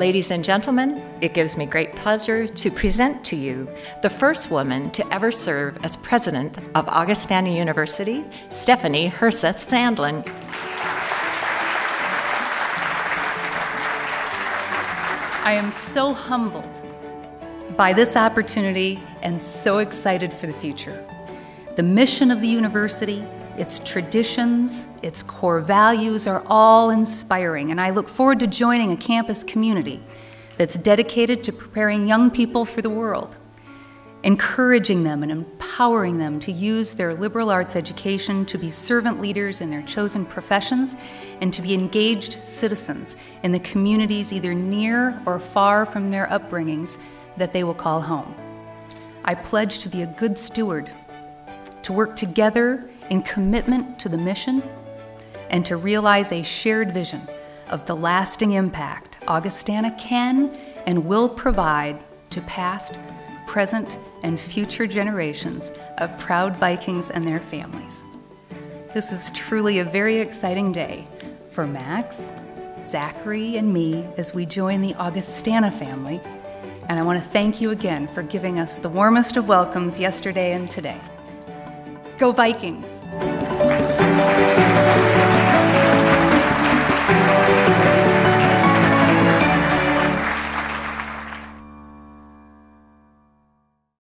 Ladies and gentlemen, it gives me great pleasure to present to you the first woman to ever serve as president of Augustana University, Stephanie Herseth Sandlin. I am so humbled by this opportunity and so excited for the future. The mission of the university, its traditions, its core values are all inspiring, and I look forward to joining a campus community that's dedicated to preparing young people for the world, encouraging them and empowering them to use their liberal arts education to be servant leaders in their chosen professions and to be engaged citizens in the communities either near or far from their upbringings that they will call home. I pledge to be a good steward, to work together in commitment to the mission, and to realize a shared vision of the lasting impact Augustana can and will provide to past, present, and future generations of proud Vikings and their families. This is truly a very exciting day for Max, Zachary, and me as we join the Augustana family and I want to thank you again for giving us the warmest of welcomes yesterday and today. Go Vikings!